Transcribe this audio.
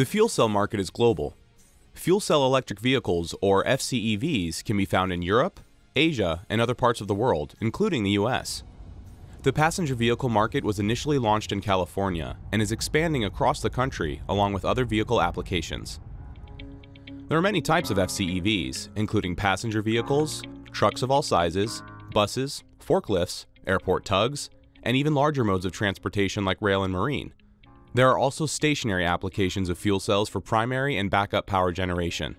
The fuel cell market is global. Fuel cell electric vehicles, or FCEVs, can be found in Europe, Asia, and other parts of the world, including the US. The passenger vehicle market was initially launched in California and is expanding across the country along with other vehicle applications. There are many types of FCEVs, including passenger vehicles, trucks of all sizes, buses, forklifts, airport tugs, and even larger modes of transportation like rail and marine. There are also stationary applications of fuel cells for primary and backup power generation.